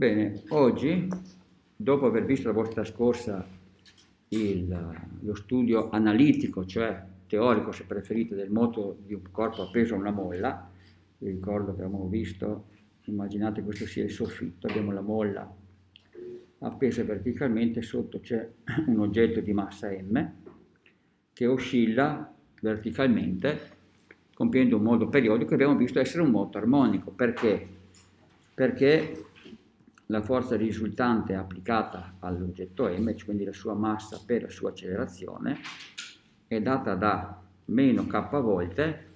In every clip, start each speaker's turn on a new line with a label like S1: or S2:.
S1: Bene, oggi, dopo aver visto la volta scorsa il, lo studio analitico, cioè teorico se preferite, del moto di un corpo appeso a una molla, vi ricordo che abbiamo visto, immaginate questo sia il soffitto, abbiamo la molla appesa verticalmente, sotto c'è un oggetto di massa m che oscilla verticalmente compiendo un modo periodico che abbiamo visto essere un moto armonico. Perché? Perché la forza risultante applicata all'oggetto m, cioè quindi la sua massa per la sua accelerazione, è data da meno k volte.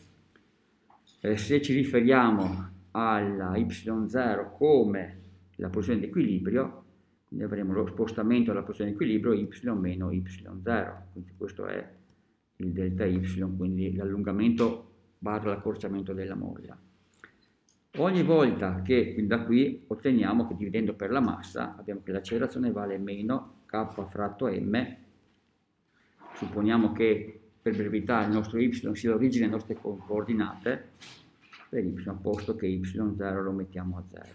S1: Eh, se ci riferiamo alla y0 come la posizione di equilibrio, quindi avremo lo spostamento della posizione di equilibrio y meno y0, quindi questo è il delta y, quindi l'allungamento barra l'accorciamento della molla. Ogni volta che da qui otteniamo che dividendo per la massa abbiamo che l'accelerazione vale meno k fratto m, supponiamo che per brevità il nostro y sia l'origine delle nostre coordinate, per y, posto che y0 lo mettiamo a 0.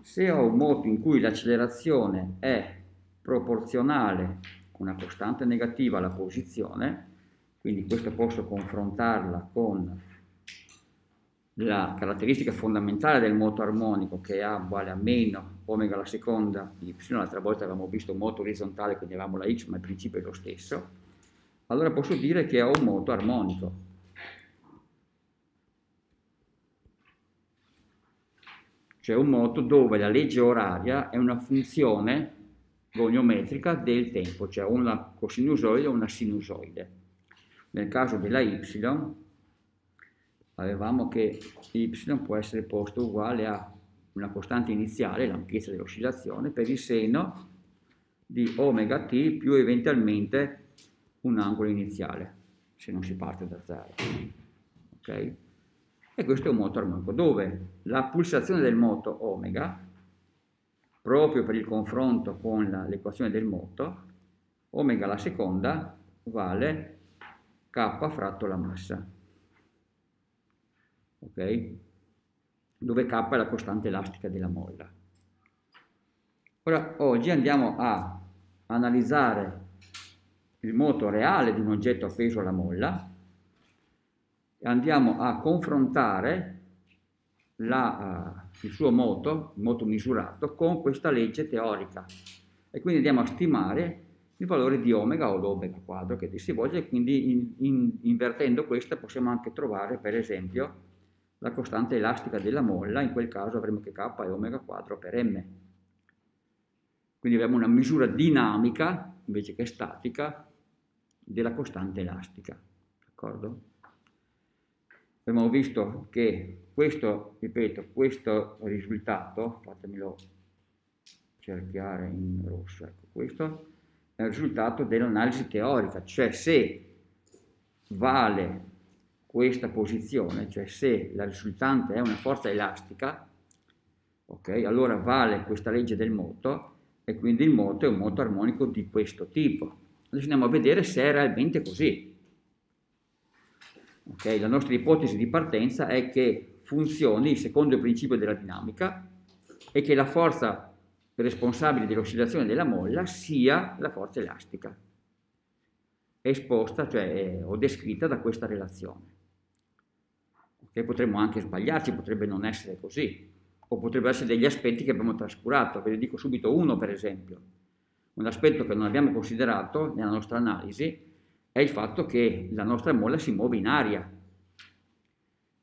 S1: Se ho un moto in cui l'accelerazione è proporzionale, una costante negativa alla posizione, quindi questo posso confrontarla con la caratteristica fondamentale del moto armonico che A uguale a meno omega alla seconda di y, l'altra volta avevamo visto un moto orizzontale, quindi avevamo la x, ma il principio è lo stesso, allora posso dire che ho un moto armonico. Cioè un moto dove la legge oraria è una funzione goniometrica del tempo, cioè una cosinusoide o una sinusoide. Nel caso della y, avevamo che y può essere posto uguale a una costante iniziale, l'ampiezza dell'oscillazione, per il seno di omega t più eventualmente un angolo iniziale, se non si parte da zero. Ok? E questo è un moto armonico, dove la pulsazione del moto omega, proprio per il confronto con l'equazione del moto, omega alla seconda vale k fratto la massa ok? Dove K è la costante elastica della molla. Ora, oggi andiamo a analizzare il moto reale di un oggetto appeso alla molla e andiamo a confrontare la, uh, il suo moto, il moto misurato, con questa legge teorica. E quindi andiamo a stimare il valore di omega o d'omega quadro che si svolge quindi in, in, invertendo questa possiamo anche trovare per esempio la costante elastica della molla, in quel caso avremo che K è omega quadro per m. Quindi abbiamo una misura dinamica, invece che statica, della costante elastica. D'accordo? Abbiamo visto che questo, ripeto, questo risultato, fatemelo cerchiare in rosso, ecco questo, è il risultato dell'analisi teorica, cioè se vale questa posizione, cioè se la risultante è una forza elastica, ok, allora vale questa legge del moto e quindi il moto è un moto armonico di questo tipo. Adesso andiamo a vedere se è realmente così. Okay, la nostra ipotesi di partenza è che funzioni secondo il principio della dinamica e che la forza responsabile dell'oscillazione della molla sia la forza elastica esposta, cioè o descritta da questa relazione che potremmo anche sbagliarci, potrebbe non essere così, o potrebbero essere degli aspetti che abbiamo trascurato. Ve ne dico subito uno, per esempio. Un aspetto che non abbiamo considerato nella nostra analisi è il fatto che la nostra molla si muove in aria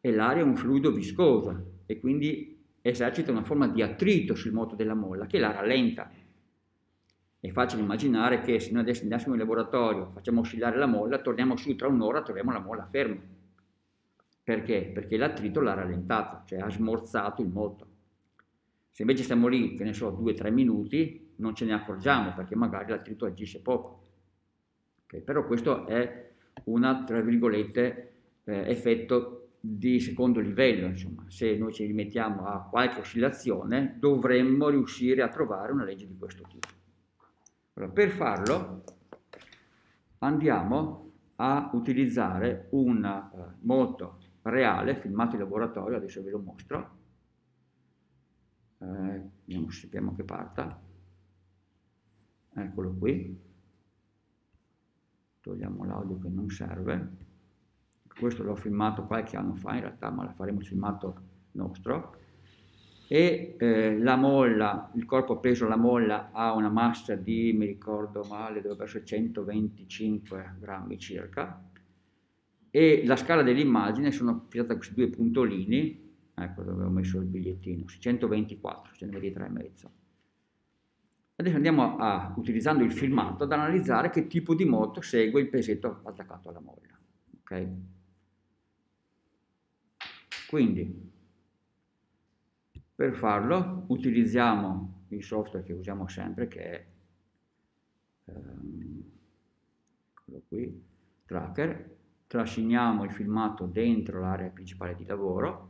S1: e l'aria è un fluido viscoso e quindi esercita una forma di attrito sul moto della molla che la rallenta. È facile immaginare che se noi adesso andassimo in laboratorio, facciamo oscillare la molla, torniamo su tra un'ora, troviamo la molla ferma perché? Perché l'attrito l'ha rallentato, cioè ha smorzato il moto. Se invece stiamo lì, che ne so, due o tre minuti, non ce ne accorgiamo perché magari l'attrito agisce poco. Okay? Però questo è un, tra virgolette, eh, effetto di secondo livello, insomma. Se noi ci rimettiamo a qualche oscillazione, dovremmo riuscire a trovare una legge di questo tipo. Allora, per farlo andiamo a utilizzare un uh, moto reale, filmato in laboratorio, adesso ve lo mostro, eh, vediamo se sappiamo che parta, eccolo qui, togliamo l'audio che non serve, questo l'ho filmato qualche anno fa in realtà, ma la faremo il filmato nostro, e eh, la molla, il corpo peso alla molla ha una massa di, mi ricordo male, dovrebbe essere 125 grammi circa, e la scala dell'immagine sono applicata questi due puntolini, ecco dove ho messo il bigliettino, 124, 123,5. Adesso andiamo a, utilizzando il filmato, ad analizzare che tipo di moto segue il pesetto attaccato alla molla. Okay? Quindi, per farlo utilizziamo il software che usiamo sempre, che è ehm, qui, Tracker, trasciniamo il filmato dentro l'area principale di lavoro,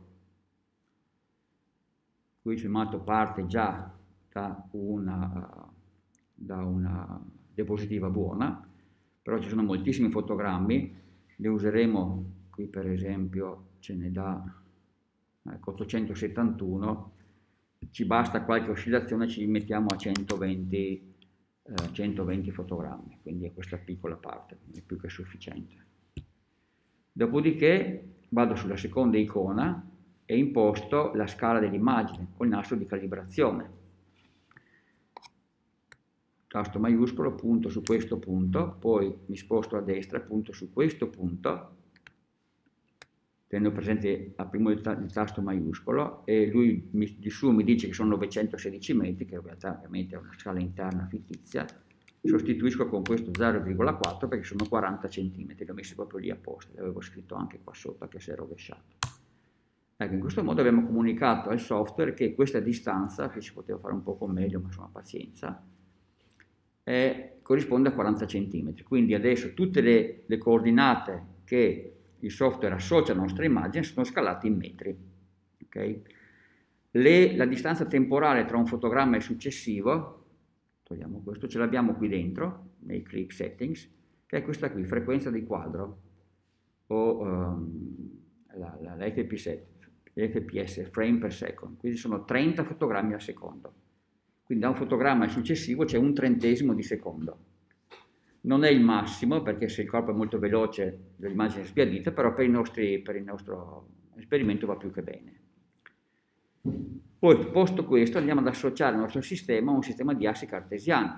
S1: qui il filmato parte già da una, da una diapositiva buona, però ci sono moltissimi fotogrammi, ne useremo qui per esempio ce ne dà ecco, 871, ci basta qualche oscillazione, ci mettiamo a 120, eh, 120 fotogrammi, quindi questa piccola parte, è più che sufficiente. Dopodiché vado sulla seconda icona e imposto la scala dell'immagine col nastro di calibrazione. Tasto maiuscolo, punto su questo punto, poi mi sposto a destra, punto su questo punto, tenendo presente a primo il, tasto maiuscolo e lui mi, di su mi dice che sono 916 metri, che in realtà ovviamente è una scala interna fittizia, sostituisco con questo 0,4 perché sono 40 cm, li ho messi proprio lì apposta, l'avevo scritto anche qua sotto che si è rovesciato. Ecco, in questo modo abbiamo comunicato al software che questa distanza, che si poteva fare un poco meglio, ma insomma pazienza, è, corrisponde a 40 cm. Quindi adesso tutte le, le coordinate che il software associa alla nostra immagine sono scalate in metri. Okay? Le, la distanza temporale tra un fotogramma e il successivo togliamo questo, ce l'abbiamo qui dentro, nei clip settings, che è questa qui, frequenza di quadro, o um, la, la, la FPS, FPS, frame per second, quindi sono 30 fotogrammi al secondo. Quindi da un fotogramma successivo c'è un trentesimo di secondo. Non è il massimo, perché se il corpo è molto veloce l'immagine è sbiadita, però per, nostri, per il nostro esperimento va più che bene. Poi, posto questo, andiamo ad associare il nostro sistema a un sistema di assi cartesiani.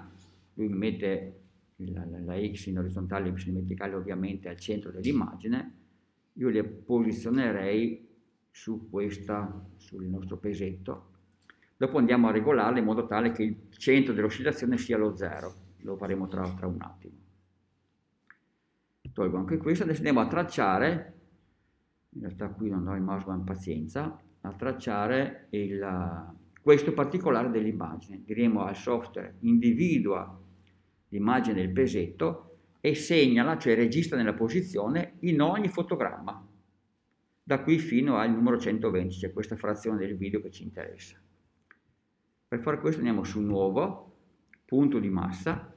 S1: Lui mi mette la, la, la x in orizzontale y in verticale ovviamente al centro dell'immagine, io le posizionerei su questa, sul nostro pesetto. Dopo andiamo a regolarle in modo tale che il centro dell'oscillazione sia lo zero. Lo faremo tra, tra un attimo. Tolgo anche questo, adesso andiamo a tracciare, in realtà qui non ho il mouse ma pazienza, a tracciare il, questo particolare dell'immagine. Diremo al software individua l'immagine del pesetto e segnala, cioè registra nella posizione in ogni fotogramma, da qui fino al numero 120, cioè questa frazione del video che ci interessa. Per fare questo andiamo su nuovo, punto di massa,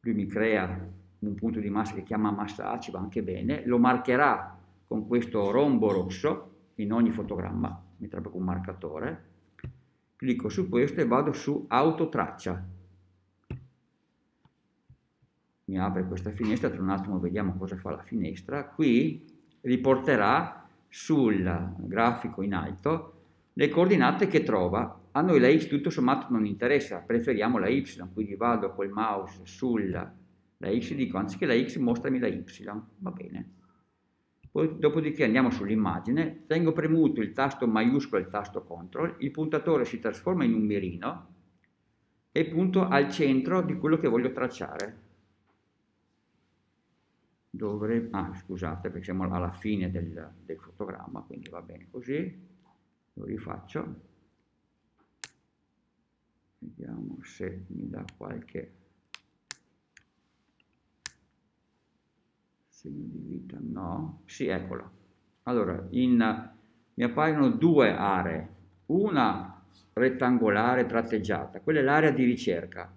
S1: lui mi crea un punto di massa che chiama massa A, ci va anche bene, lo marcherà con questo rombo rosso, in ogni fotogramma, metterà proprio un marcatore, clicco su questo e vado su autotraccia. Mi apre questa finestra, tra un attimo vediamo cosa fa la finestra. Qui riporterà sul grafico in alto le coordinate che trova. A noi la x tutto sommato non interessa, preferiamo la y, quindi vado col mouse sulla x e dico anziché la x mostrami la y, va bene. Poi, dopodiché andiamo sull'immagine, tengo premuto il tasto maiuscolo e il tasto CTRL, il puntatore si trasforma in un mirino e punto al centro di quello che voglio tracciare. Dovre... Ah, scusate, perché siamo alla fine del, del fotogramma, quindi va bene così. Lo rifaccio. Vediamo se mi dà qualche segno di vita no, sì eccolo. Allora, in, mi appaiono due aree, una rettangolare tratteggiata, quella è l'area di ricerca.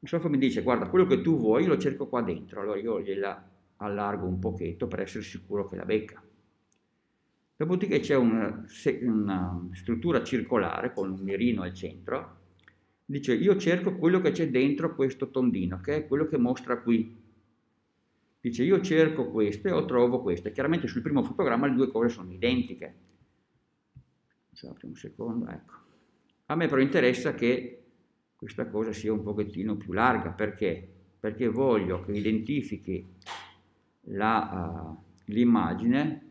S1: Il software mi dice, guarda, quello che tu vuoi lo cerco qua dentro, allora io gliela allargo un pochetto per essere sicuro che la becca. Dopodiché c'è una, una, struttura circolare con un mirino al centro. Dice io cerco quello che c'è dentro questo tondino, che è quello che mostra qui. Dice io cerco questo e o trovo questo. Chiaramente sul primo fotogramma le due cose sono identiche. Scusate un secondo, ecco. A me però interessa che questa cosa sia un pochettino più larga. Perché? Perché voglio che identifichi uh, l'immagine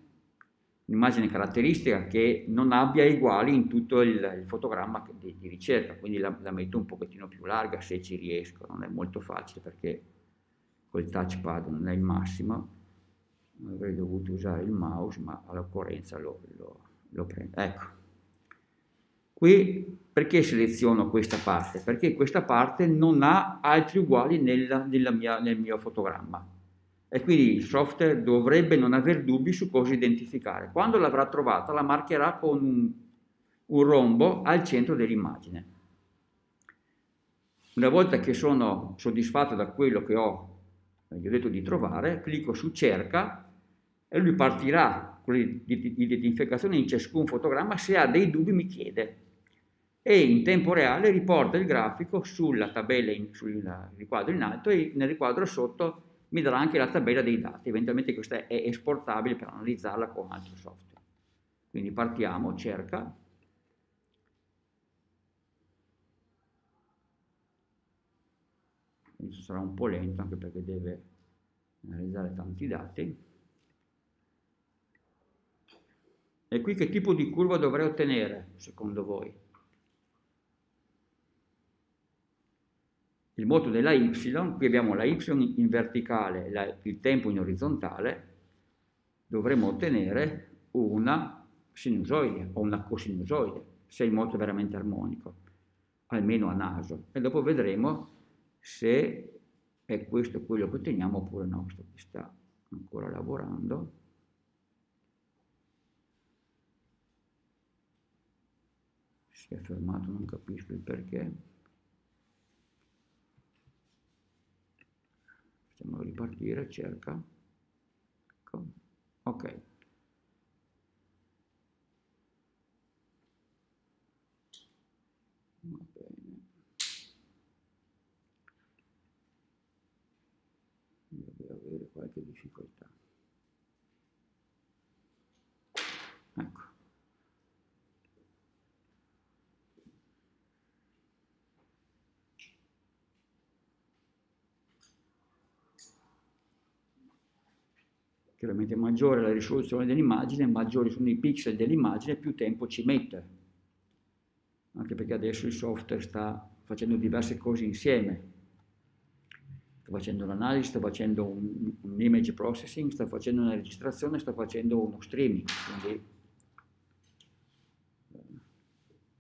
S1: un'immagine caratteristica che non abbia uguali in tutto il, il fotogramma di, di, ricerca, quindi la, la, metto un pochettino più larga se ci riesco, non è molto facile perché col touchpad non è il massimo, avrei dovuto usare il mouse ma all'occorrenza lo, lo, lo prendo. Ecco, qui perché seleziono questa parte? Perché questa parte non ha altri uguali nella, nella mia, nel mio fotogramma e quindi il software dovrebbe non aver dubbi su cosa identificare. Quando l'avrà trovata la marcherà con un, un rombo al centro dell'immagine. Una volta che sono soddisfatto da quello che ho, gli ho detto di trovare, clicco su cerca e lui partirà con l'identificazione in ciascun fotogramma, se ha dei dubbi mi chiede. E in tempo reale riporta il grafico sulla tabella, in, sul riquadro in alto e nel riquadro sotto mi darà anche la tabella dei dati, eventualmente questa è esportabile per analizzarla con altro software. Quindi partiamo, cerca, Questo sarà un po' lento anche perché deve analizzare tanti dati. E qui che tipo di curva dovrei ottenere, secondo voi? il moto della y, qui abbiamo la y in verticale e il tempo in orizzontale, dovremo ottenere una sinusoide o una cosinusoide, se il moto è veramente armonico, almeno a naso. E dopo vedremo se è questo quello che otteniamo oppure no. Questo qui sta ancora lavorando. Si è fermato, non capisco il perché. facciamo ripartire, cerca, ecco, ok. Va bene. Deve avere qualche difficoltà. Ecco. chiaramente maggiore la risoluzione dell'immagine, maggiori sono i pixel dell'immagine, più tempo ci mette. Anche perché adesso il software sta facendo diverse cose insieme. Sta facendo l'analisi, sta facendo un, un, image processing, sta facendo una registrazione, sta facendo uno streaming. Quindi eh,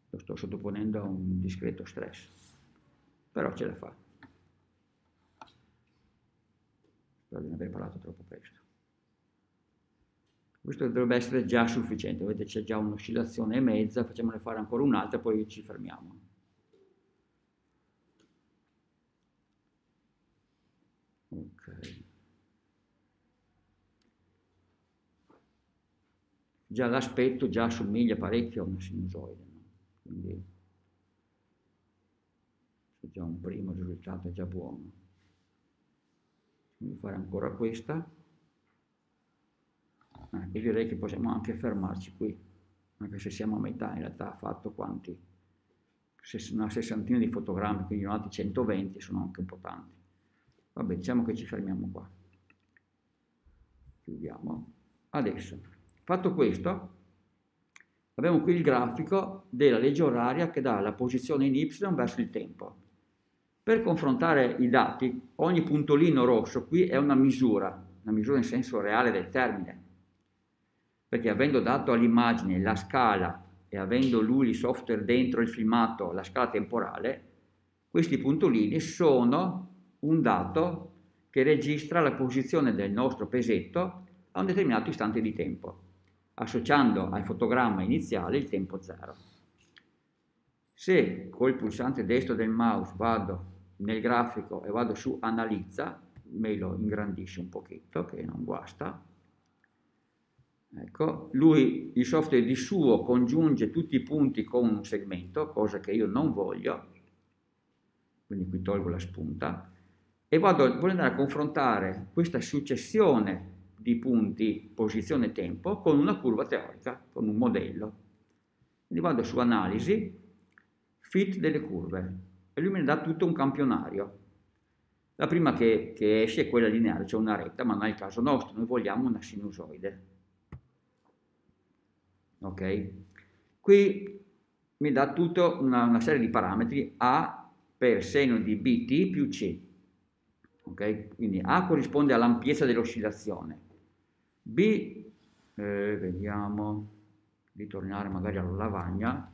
S1: lo sto sottoponendo a un discreto stress. Però ce la fa. Spero di non aver parlato troppo presto. Questo dovrebbe essere già sufficiente, vedete c'è già un'oscillazione e mezza, facciamone fare ancora un'altra, poi ci fermiamo. Ok. Già l'aspetto già assomiglia parecchio a una sinusoide, no? quindi c'è già un primo risultato, è già buono. Devo fare ancora questa. Ecco, direi che possiamo anche fermarci qui, anche se siamo a metà, in realtà ha fatto quanti? Una sessantina di fotogrammi, quindi altri 120 sono anche un po' tanti. Vabbè, diciamo che ci fermiamo qua. Chiudiamo. Adesso, fatto questo, abbiamo qui il grafico della legge oraria che dà la posizione in y verso il tempo. Per confrontare i dati, ogni puntolino rosso qui è una misura, una misura in senso reale del termine perché avendo dato all'immagine la scala e avendo lui il software dentro il filmato, la scala temporale, questi puntolini sono un dato che registra la posizione del nostro pesetto a un determinato istante di tempo, associando al fotogramma iniziale il tempo zero. Se col pulsante destro del mouse vado nel grafico e vado su analizza, me lo ingrandisce un pochetto che non guasta, Ecco, lui, il software di suo, congiunge tutti i punti con un segmento, cosa che io non voglio, quindi qui tolgo la spunta, e vado, voglio andare a confrontare questa successione di punti posizione-tempo con una curva teorica, con un modello. Quindi vado su analisi, fit delle curve, e lui me ne dà tutto un campionario. La prima che, che esce è quella lineare, cioè una retta, ma non è il caso nostro, noi vogliamo una sinusoide ok? Qui mi dà tutta una, una, serie di parametri A per seno di BT più C, ok? Quindi A corrisponde all'ampiezza dell'oscillazione, B, eh, vediamo di tornare magari alla lavagna,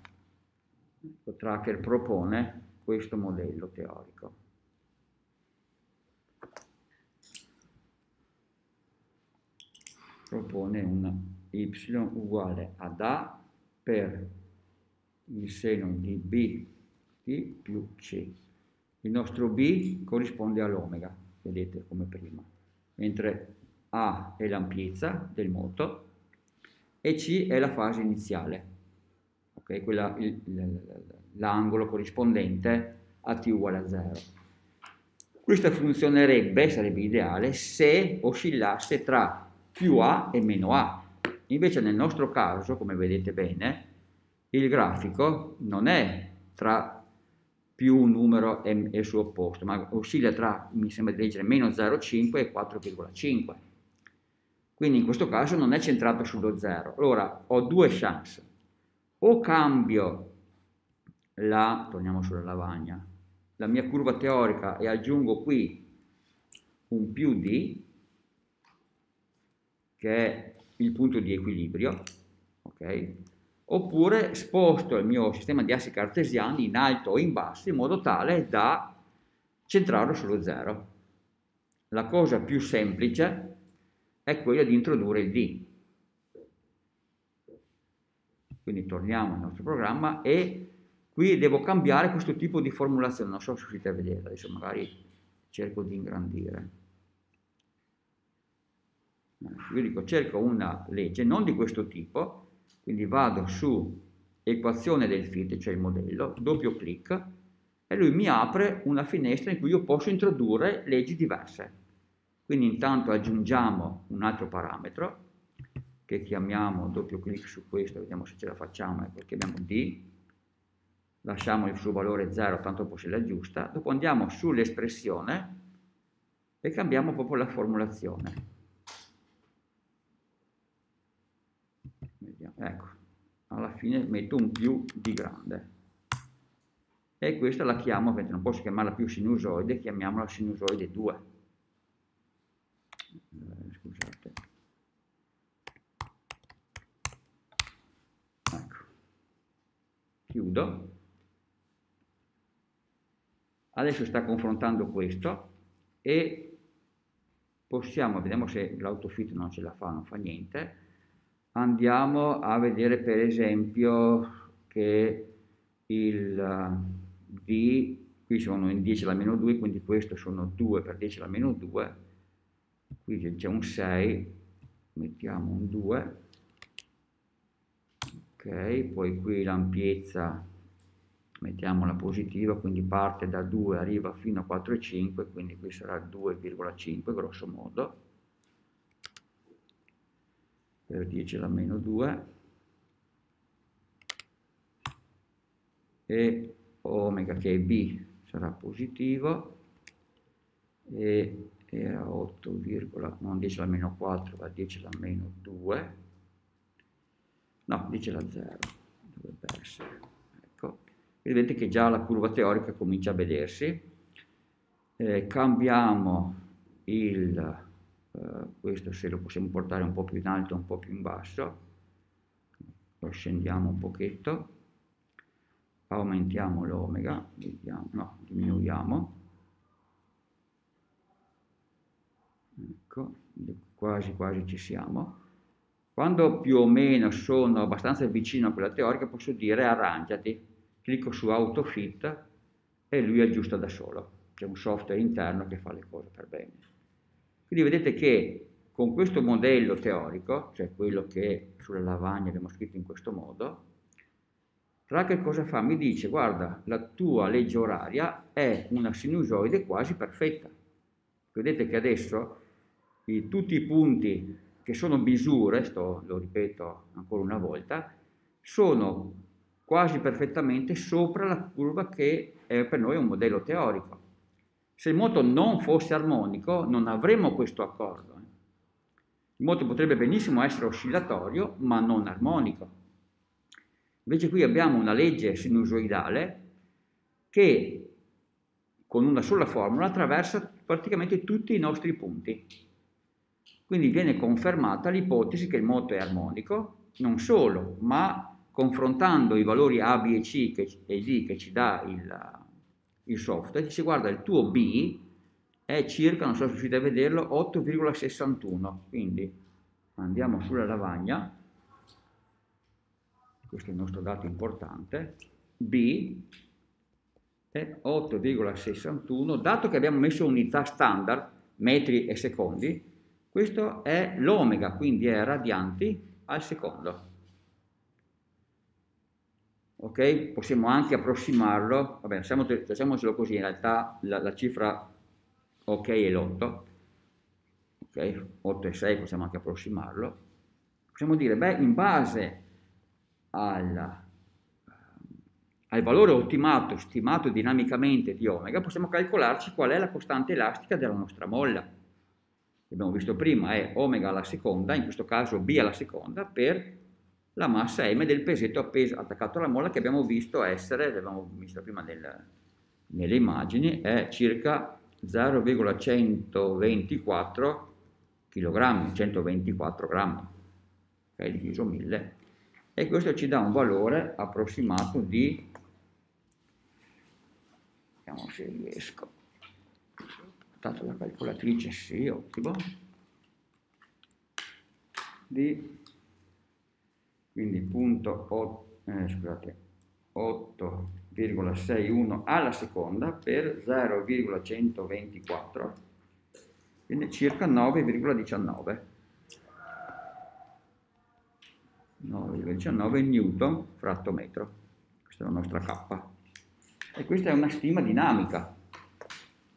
S1: il tracker propone questo modello teorico. Propone un y uguale ad A per il seno di B T più C. Il nostro B corrisponde all'omega, vedete come prima, mentre A è l'ampiezza del moto e C è la fase iniziale, okay? l'angolo corrispondente a t uguale a 0. Questa funzionerebbe, sarebbe ideale, se oscillasse tra più A e meno A, Invece nel nostro caso, come vedete bene, il grafico non è tra più un numero e, il suo opposto, ma oscilla tra, mi sembra di leggere, meno 0,5 e 4,5. Quindi in questo caso non è centrato sullo 0. Allora ho due chance. O cambio la, torniamo sulla lavagna, la mia curva teorica e aggiungo qui un più d, che è il punto di equilibrio, ok? Oppure sposto il mio sistema di assi cartesiani in alto o in basso in modo tale da centrarlo sullo zero. La cosa più semplice è quella di introdurre il D. Quindi torniamo al nostro programma e qui devo cambiare questo tipo di formulazione, non so se riuscite a vedere, adesso magari cerco di ingrandire io dico cerco una legge non di questo tipo, quindi vado su equazione del fit, cioè il modello, doppio clic e lui mi apre una finestra in cui io posso introdurre leggi diverse. Quindi intanto aggiungiamo un altro parametro che chiamiamo doppio clic su questo, vediamo se ce la facciamo, ecco, chiamiamo D, lasciamo il suo valore 0 tanto poi se la giusta, dopo andiamo sull'espressione e cambiamo proprio la formulazione. ecco, alla fine metto un più di grande. E questa la chiamo, non posso chiamarla più sinusoide, chiamiamola sinusoide 2. Eh, scusate. Chiudo. Adesso sta confrontando questo e possiamo, vediamo se l'autofit non ce la fa, non fa niente, andiamo a vedere per esempio che il D, qui sono in 10 alla meno 2, quindi questo sono 2 per 10 alla meno 2, qui c'è un 6, mettiamo un 2, ok, poi qui l'ampiezza mettiamola positiva, quindi parte da 2, arriva fino a 4,5, quindi qui sarà 2,5 grosso modo, per 10 alla meno 2 e omega che è B sarà positivo. E era 8, non 10 alla meno 4 ma 10 alla meno 2 no 10 alla 0 dovrebbe essere. Ecco. Vedete che già la curva teorica comincia a vedersi. Eh, cambiamo il eh, questo se lo possiamo portare un po' più in alto, un po' più in basso, lo scendiamo un pochetto, aumentiamo l'omega, no, diminuiamo, ecco, quasi quasi ci siamo. Quando più o meno sono abbastanza vicino a quella teorica posso dire arrangiati, clicco su AutoFit e lui aggiusta da solo. C'è un software interno che fa le cose per bene. Quindi vedete che con questo modello teorico, cioè quello che sulla lavagna abbiamo scritto in questo modo, Tracker cosa fa? Mi dice, guarda, la tua legge oraria è una sinusoide quasi perfetta. Vedete che adesso i, tutti i punti che sono misure, sto, lo ripeto ancora una volta, sono quasi perfettamente sopra la curva che è per noi un modello teorico. Se il moto non fosse armonico non avremmo questo accordo. Eh. Il moto potrebbe benissimo essere oscillatorio ma non armonico. Invece qui abbiamo una legge sinusoidale che con una sola formula attraversa praticamente tutti i nostri punti. Quindi viene confermata l'ipotesi che il moto è armonico, non solo, ma confrontando i valori A, B e C che, e D che ci dà il, il software, dice guarda il tuo B è circa, non so se riuscite a vederlo, 8,61. Quindi andiamo sulla lavagna, questo è il nostro dato importante, B è 8,61, dato che abbiamo messo unità standard, metri e secondi, questo è l'omega, quindi è radianti al secondo. Ok? Possiamo anche approssimarlo, vabbè, facciamocelo così, in realtà la, la cifra ok è l'8, ok? 8 e 6 possiamo anche approssimarlo. Possiamo dire, beh, in base al, al valore ottimato, stimato dinamicamente di omega, possiamo calcolarci qual è la costante elastica della nostra molla abbiamo visto prima è omega alla seconda, in questo caso b alla seconda, per la massa m del pesetto appeso, attaccato alla molla che abbiamo visto essere, l'abbiamo visto prima nel, nelle immagini, è circa 0,124 kg, 124 grammi, okay, diviso 1000, e questo ci dà un valore approssimato di, vediamo se riesco, dato la calcolatrice, sì, ottimo, di, quindi punto 8, eh, scusate, 8,61 alla seconda per 0,124, quindi circa 9,19. 9,19 newton fratto metro, questa è la nostra K. E questa è una stima dinamica,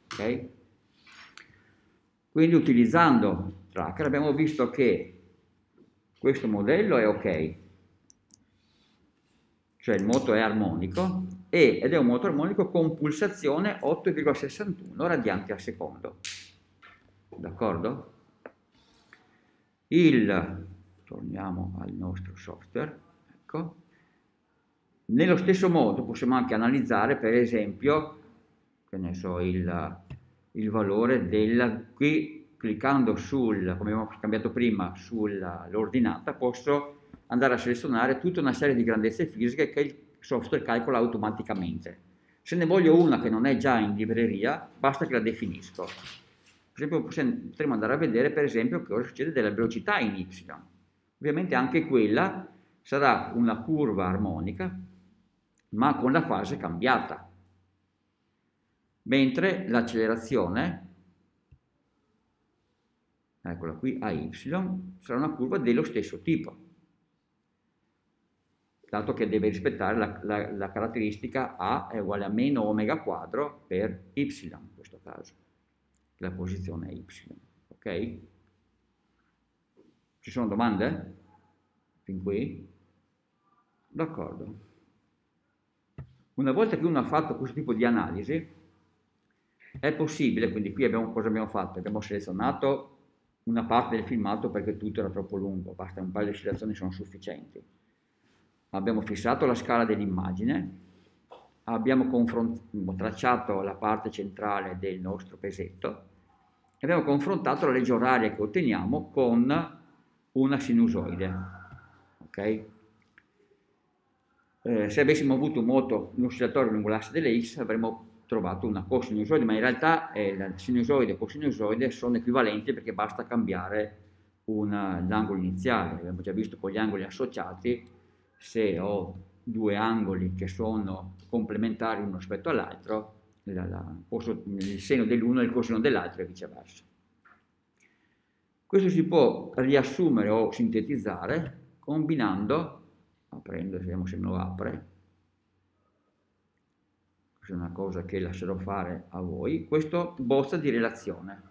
S1: ok? Quindi utilizzando tracker abbiamo visto che questo modello è ok, cioè il moto è armonico e, ed è un moto armonico con pulsazione 8,61 radianti al secondo. D'accordo? Il, torniamo al nostro software, ecco. Nello stesso modo possiamo anche analizzare per esempio, che ne so, il, il valore della, qui cliccando sul, come abbiamo cambiato prima, sull'ordinata, posso andare a selezionare tutta una serie di grandezze fisiche che il software calcola automaticamente. Se ne voglio una che non è già in libreria, basta che la definisco. Per esempio potremmo andare a vedere per esempio cosa succede della velocità in y. Ovviamente anche quella sarà una curva armonica, ma con la fase cambiata mentre l'accelerazione, eccola qui, a y, sarà una curva dello stesso tipo, dato che deve rispettare la, la, la caratteristica A è uguale a meno omega quadro per y, in questo caso, la posizione y, ok? Ci sono domande? Fin qui? D'accordo. Una volta che uno ha fatto questo tipo di analisi, è possibile, quindi qui abbiamo, cosa abbiamo fatto? Abbiamo selezionato una parte del filmato perché tutto era troppo lungo, basta un paio di oscillazioni sono sufficienti. Abbiamo fissato la scala dell'immagine, abbiamo tracciato la parte centrale del nostro pesetto e abbiamo confrontato la legge oraria che otteniamo con una sinusoide. Okay? Eh, se avessimo avuto un moto, un oscillatorio lungo l'asse delle X avremmo trovato una cosinusoide, ma in realtà eh, la sinusoide e cosinusoide sono equivalenti perché basta cambiare l'angolo iniziale. Abbiamo già visto con gli angoli associati, se ho due angoli che sono complementari uno rispetto all'altro, il seno dell'uno e il coseno dell'altro e viceversa. Questo si può riassumere o sintetizzare combinando, aprendo, vediamo se lo apre, questa è una cosa che lascerò fare a voi, questo bozza di relazione.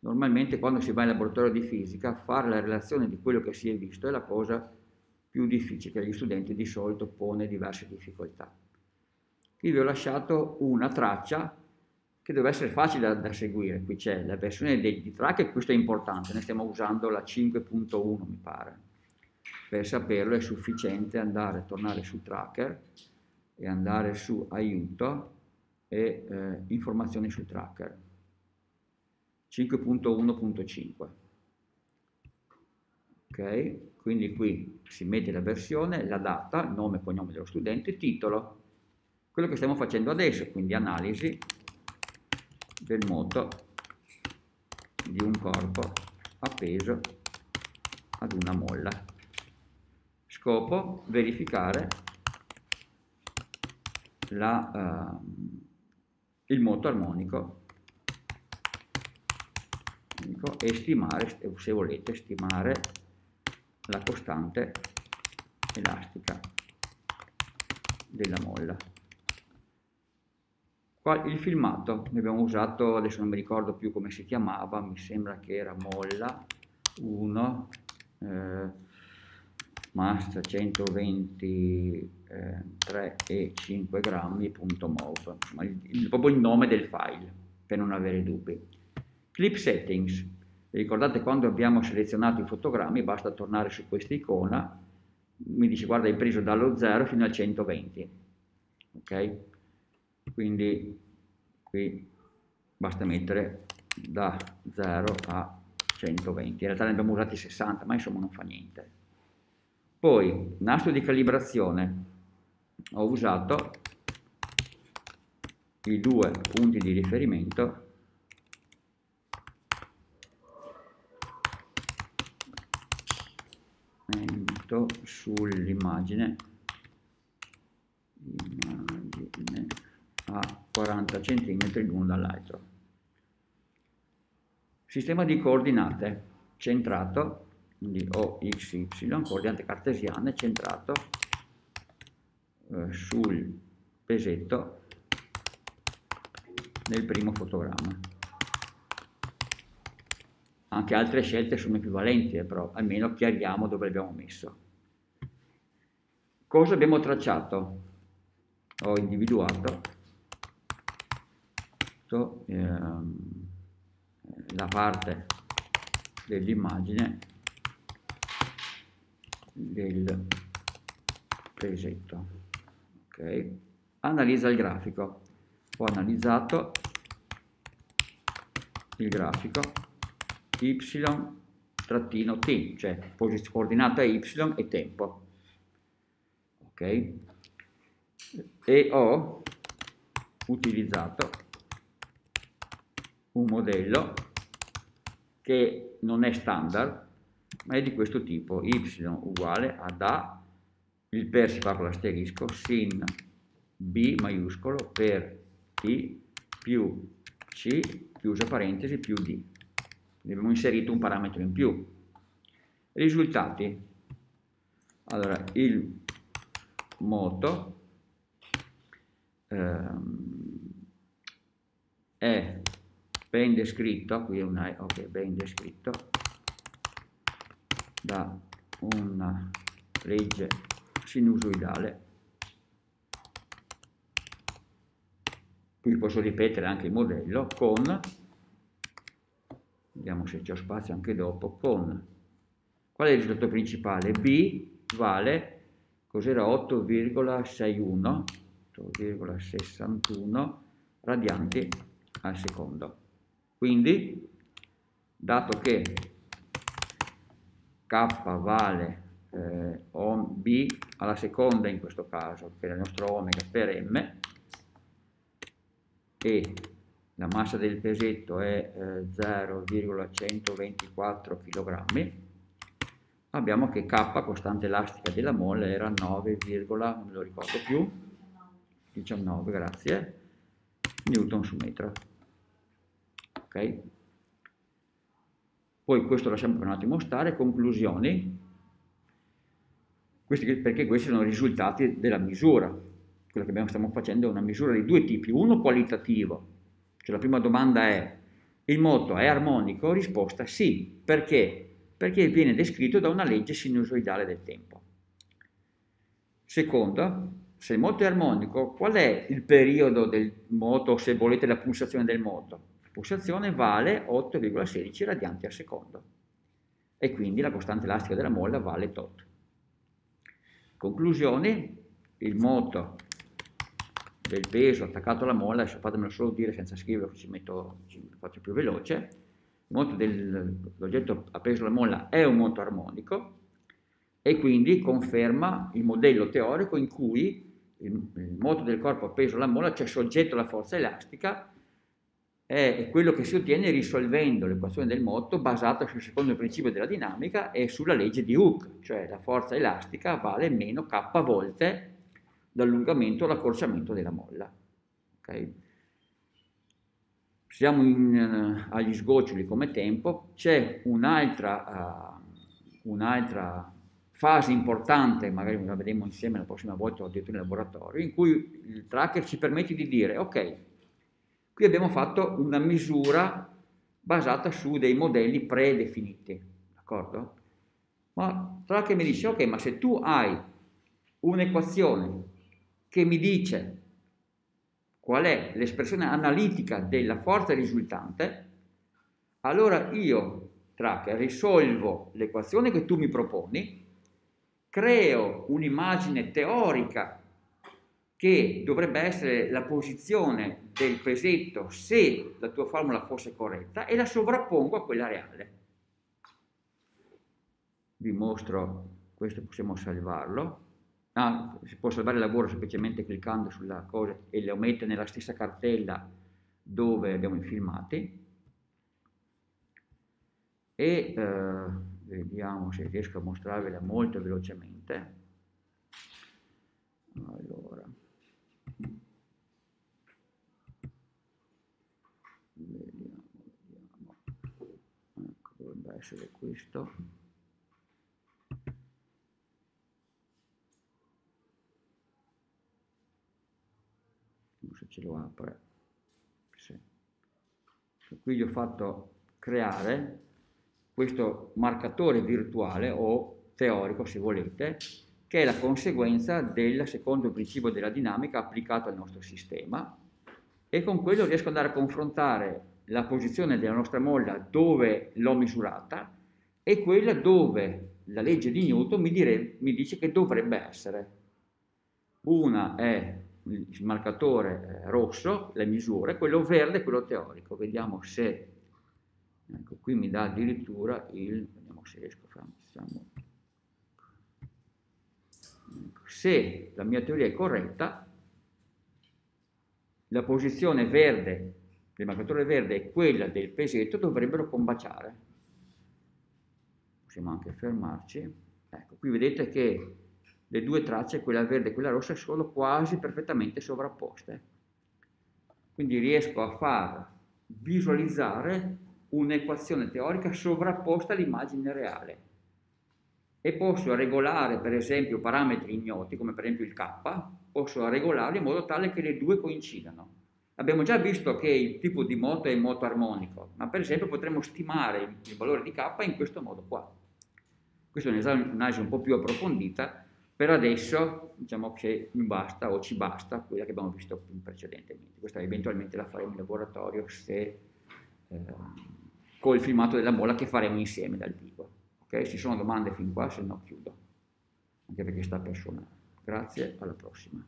S1: Normalmente quando si va in laboratorio di fisica, fare la relazione di quello che si è visto è la cosa più difficile, che agli studenti di solito pone diverse difficoltà. Qui vi ho lasciato una traccia che deve essere facile da, da seguire. Qui c'è la versione di, di tracker, questo è importante, ne stiamo usando la 5.1 mi pare. Per saperlo è sufficiente andare, tornare su tracker e andare su aiuto e eh, informazioni sul tracker. 5.1.5 ok? Quindi qui si mette la versione la data nome e cognome dello studente titolo. Quello che stiamo facendo adesso quindi analisi del moto di un corpo appeso ad una molla. Scopo verificare la, uh, il moto armonico e stimare, se volete, stimare la costante elastica della molla. Qua il filmato, ne abbiamo usato, adesso non mi ricordo più come si chiamava, mi sembra che era molla 1, eh, massa 123 eh, e 5 grammi, punto MOV, insomma, il, il, proprio il nome del file, per non avere dubbi. Clip Settings. Ricordate quando abbiamo selezionato i fotogrammi, basta tornare su questa icona, mi dice guarda hai preso dallo 0 fino al 120. Ok? Quindi qui basta mettere da 0 a 120. In realtà ne abbiamo usati 60, ma insomma non fa niente. Poi, nastro di calibrazione. Ho usato i due punti di riferimento sull'immagine immagine a 40 cm l'uno dall'altro. Sistema di coordinate centrato, quindi O, X, Y, coordinate cartesiane centrato eh, sul pesetto nel primo fotogramma. Anche altre scelte sono equivalenti, eh, però almeno chiariamo dove l'abbiamo messo. Cosa abbiamo tracciato? Ho individuato ehm, la parte dell'immagine del pesetto. Okay. Analizza il grafico. Ho analizzato il grafico y-t, cioè coordinata y e tempo. Ok? E ho utilizzato un modello che non è standard, ma è di questo tipo, y uguale ad a, il per si fa con l'asterisco, sin b maiuscolo per t più c, chiusa parentesi, più d abbiamo inserito un parametro in più. Risultati. Allora, il moto ehm, è ben descritto, qui è una, ok, ben descritto da una legge sinusoidale. Qui posso ripetere anche il modello con vediamo se c'è spazio anche dopo, con qual è il risultato principale? B vale, cos'era 8,61, 8,61 radianti al secondo. Quindi, dato che K vale eh, B alla seconda in questo caso, che è il nostro omega per M, e la massa del pesetto è eh, 0,124 kg, abbiamo che K, costante elastica della molla, era 9, non me lo ricordo più, 19, grazie, newton su metro. Ok? Poi questo lasciamo per un attimo stare, conclusioni, questi, perché questi sono i risultati della misura. Quello che abbiamo, stiamo facendo è una misura di due tipi, uno qualitativo, cioè la prima domanda è il moto è armonico? Risposta sì, perché? Perché viene descritto da una legge sinusoidale del tempo. Seconda, se il moto è armonico, qual è il periodo del moto, se volete la pulsazione del moto? La pulsazione vale 8,16 radianti al secondo e quindi la costante elastica della molla vale tot. Conclusione, il moto del peso attaccato alla molla, adesso fatemelo solo dire senza scrivere, ci metto, ci faccio più veloce, il moto dell'oggetto appeso alla molla è un moto armonico e quindi conferma il modello teorico in cui il, il moto del corpo appeso alla molla, cioè soggetto alla forza elastica, è quello che si ottiene risolvendo l'equazione del moto basata sul secondo principio della dinamica e sulla legge di Hooke, cioè la forza elastica vale meno k volte l'allungamento o l'accorciamento della molla. Okay? Siamo in, uh, agli sgoccioli come tempo, c'è un'altra, uh, un'altra fase importante, magari la vedremo insieme la prossima volta o addirittura in laboratorio, in cui il tracker ci permette di dire, ok, qui abbiamo fatto una misura basata su dei modelli predefiniti, d'accordo? Ma il tracker mi dice, ok, ma se tu hai un'equazione che mi dice qual è l'espressione analitica della forza risultante, allora io, tracker, risolvo l'equazione che tu mi proponi, creo un'immagine teorica che dovrebbe essere la posizione del pesetto se la tua formula fosse corretta e la sovrappongo a quella reale. Vi mostro, questo possiamo salvarlo. Ah, si può salvare il lavoro semplicemente cliccando sulla cosa e lo mette nella stessa cartella dove abbiamo i filmati. E eh, vediamo se riesco a mostrarvela molto velocemente. Allora. Vediamo, vediamo. Essere questo. se ce lo apre. Sì. Qui gli ho fatto creare questo marcatore virtuale o teorico se volete, che è la conseguenza del secondo principio della dinamica applicato al nostro sistema e con quello riesco ad andare a confrontare la posizione della nostra molla dove l'ho misurata e quella dove la legge di Newton mi, dire, mi dice che dovrebbe essere. Una è il marcatore eh, rosso, le misure, quello verde quello teorico. Vediamo se Ecco, qui mi dà addirittura il, vediamo se riesco a fare, ecco, se la mia teoria è corretta, la posizione verde del marcatore verde e quella del pesetto dovrebbero combaciare. Possiamo anche fermarci. Ecco, qui vedete che le due tracce, quella verde e quella rossa, sono quasi perfettamente sovrapposte. Quindi riesco a far visualizzare un'equazione teorica sovrapposta all'immagine reale e posso regolare per esempio parametri ignoti come per esempio il k, posso regolarli in modo tale che le due coincidano. Abbiamo già visto che il tipo di moto è il moto armonico, ma per esempio potremmo stimare il valore di k in questo modo qua. Questa è un'analisi un po' più approfondita, per adesso diciamo che mi basta o ci basta quella che abbiamo visto precedentemente. Questa eventualmente la faremo in laboratorio se... Eh, col filmato della molla che faremo insieme dal vivo. Ok? Ci sono domande fin qua, se no chiudo, anche perché sta per suonare. Grazie, alla prossima.